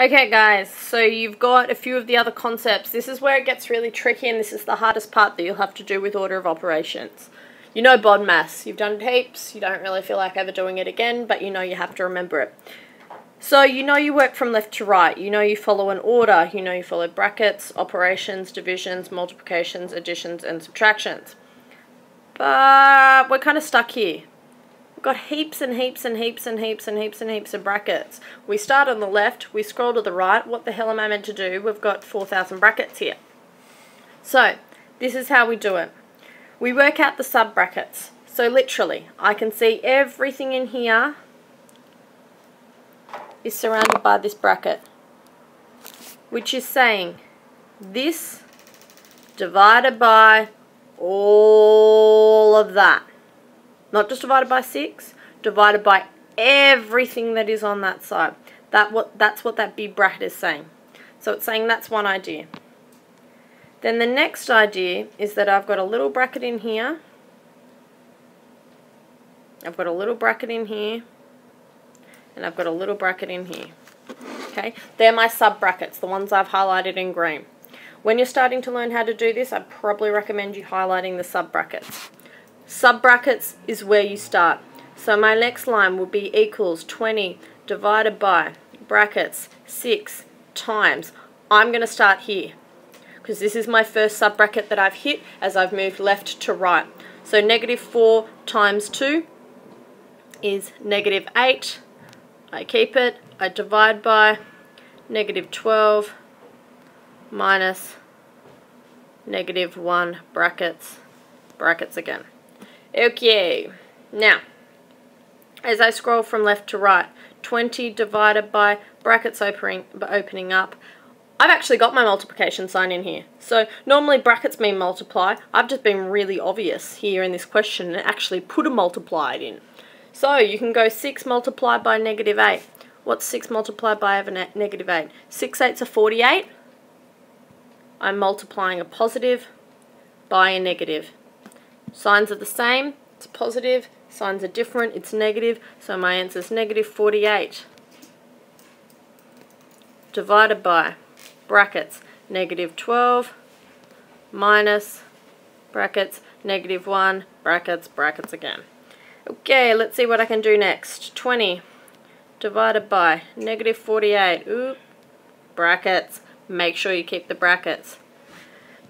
Okay guys, so you've got a few of the other concepts. This is where it gets really tricky and this is the hardest part that you'll have to do with order of operations. You know BODMAS. You've done it heaps. You don't really feel like ever doing it again, but you know you have to remember it. So you know you work from left to right. You know you follow an order. You know you follow brackets, operations, divisions, multiplications, additions, and subtractions. But we're kind of stuck here. We've got heaps and heaps and heaps and heaps and heaps and heaps of brackets. We start on the left, we scroll to the right. What the hell am I meant to do? We've got 4,000 brackets here. So, this is how we do it. We work out the sub brackets. So literally, I can see everything in here is surrounded by this bracket. Which is saying this divided by all of that. Not just divided by 6, divided by everything that is on that side. That what That's what that big bracket is saying. So it's saying that's one idea. Then the next idea is that I've got a little bracket in here. I've got a little bracket in here. And I've got a little bracket in here. Okay, they're my sub brackets, the ones I've highlighted in green. When you're starting to learn how to do this, I'd probably recommend you highlighting the sub brackets. Sub-brackets is where you start. So my next line will be equals 20 divided by brackets 6 times. I'm going to start here because this is my first sub-bracket that I've hit as I've moved left to right. So negative 4 times 2 is negative 8. I keep it. I divide by negative 12 minus negative 1 brackets, brackets again. Okay, now, as I scroll from left to right, 20 divided by brackets opening, opening up, I've actually got my multiplication sign in here. So normally brackets mean multiply. I've just been really obvious here in this question and actually put a multiplied in. So you can go 6 multiplied by negative 8. What's 6 multiplied by negative 8? 6 eighths are 48. I'm multiplying a positive by a negative. Signs are the same, it's positive. Signs are different, it's negative. So my answer is negative 48. Divided by brackets negative 12 minus brackets negative 1 brackets brackets again. Okay, let's see what I can do next. 20 divided by negative 48. Oop, brackets. Make sure you keep the brackets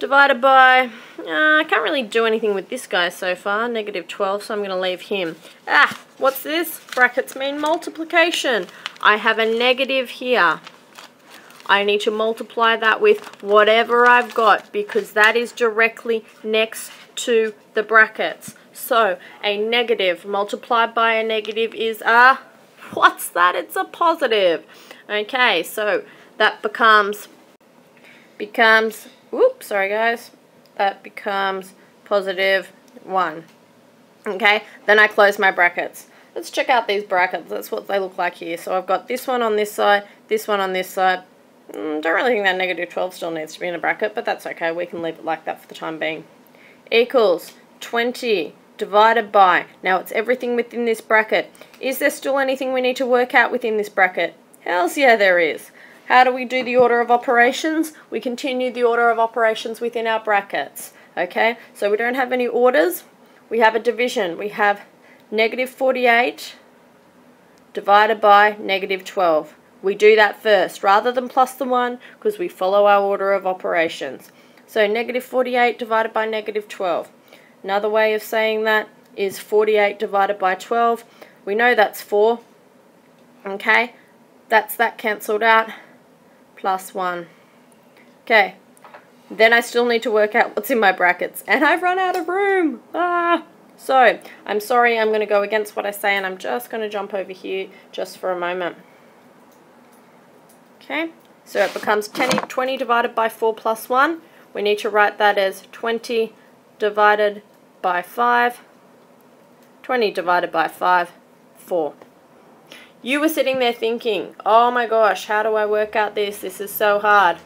divided by, uh, I can't really do anything with this guy so far, negative 12, so I'm going to leave him. Ah, what's this? Brackets mean multiplication. I have a negative here. I need to multiply that with whatever I've got because that is directly next to the brackets. So, a negative multiplied by a negative is a, what's that? It's a positive. Okay, so that becomes, becomes Oops, sorry guys. That becomes positive 1. Okay, then I close my brackets. Let's check out these brackets. That's what they look like here. So I've got this one on this side, this one on this side. Mm, don't really think that negative 12 still needs to be in a bracket, but that's okay. We can leave it like that for the time being. Equals 20 divided by, now it's everything within this bracket. Is there still anything we need to work out within this bracket? Hells yeah there is. How do we do the order of operations? We continue the order of operations within our brackets. Okay, so we don't have any orders. We have a division. We have negative 48 divided by negative 12. We do that first rather than plus the 1 because we follow our order of operations. So negative 48 divided by negative 12. Another way of saying that is 48 divided by 12. We know that's 4. Okay, that's that cancelled out plus 1. Okay, then I still need to work out what's in my brackets, and I've run out of room! Ah! So, I'm sorry, I'm going to go against what I say, and I'm just going to jump over here just for a moment. Okay, so it becomes 10, 20 divided by 4 plus 1. We need to write that as 20 divided by 5. 20 divided by 5, 4. You were sitting there thinking, oh my gosh, how do I work out this? This is so hard.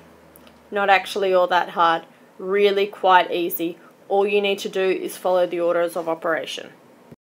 Not actually all that hard. Really quite easy. All you need to do is follow the orders of operation.